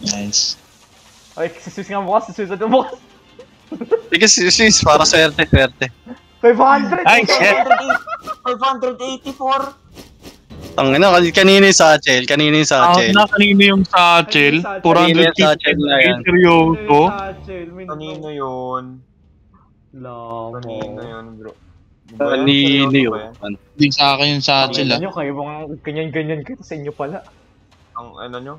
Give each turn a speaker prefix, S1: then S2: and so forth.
S1: Nice.
S2: Ay, sisus nga bukas, sisus na bukas.
S3: Sige, sis, sis, para swerte, swerte.
S2: 500!
S1: Ay, shit!
S4: 584.
S3: Tangina, kan- kanina yung satchel, kanina yung satchel.
S1: na kanina yung satchel.
S2: Kanina yung
S3: satchel na yan.
S1: seryoso.
S4: Kanino yun?
S2: Lamo.
S4: Kanino yun, bro?
S3: Kanina yun.
S1: Hindi sa akin yung satchel ah.
S2: Nyo, kayo mga ganyan-ganyan kayo sa inyo pala.
S4: Ang ano nyo?